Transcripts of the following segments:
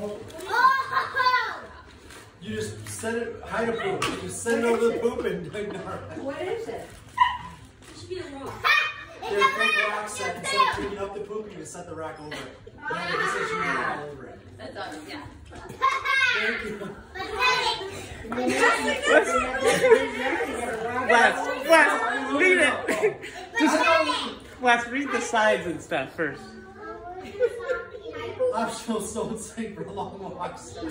Oh! You just send it, hide a poop. You just send it over the poop and ignore it. What is it? It should be a rock. There's a big rock set. Instead of cleaning up the poop, you just set the rock over it. Then it just you all over it. That's awesome, yeah. Thank you. Wes, Wes, read it. Just, Wes, read the sides and stuff first. Optional stone sink for long walks.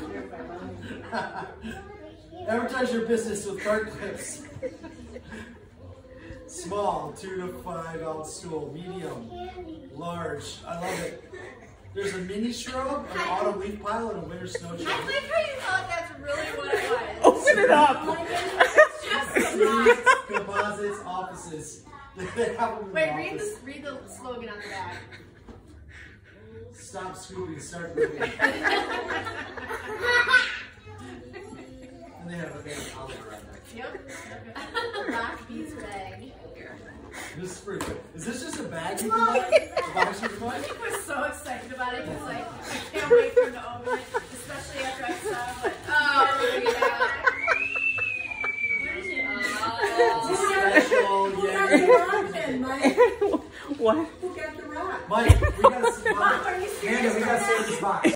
Advertise your business with cart clips. Small, two to five ounce stool. Medium, large. I love it. There's a mini shrub, an autumn leaf pile, and a winter snow I tree. like how you thought that's really what it was. Open it up. Just some rocks. Composites, offices. They have Wait, read office. the read the slogan on the back. Stop scooping, start moving. and they have a they have an outlet right there. Yep. Rock beats bag. This is pretty good. Is this just a bag you can buy? A box you can buy? I was so excited about it because like I can't wait for him to open it, especially after I saw like oh, oh yeah. Where is it? Special, Who yeah. got the rock then, Mike? What? Who got the rock? Mike, we gotta see. Mom, are you serious Amanda, we gotta right save this box.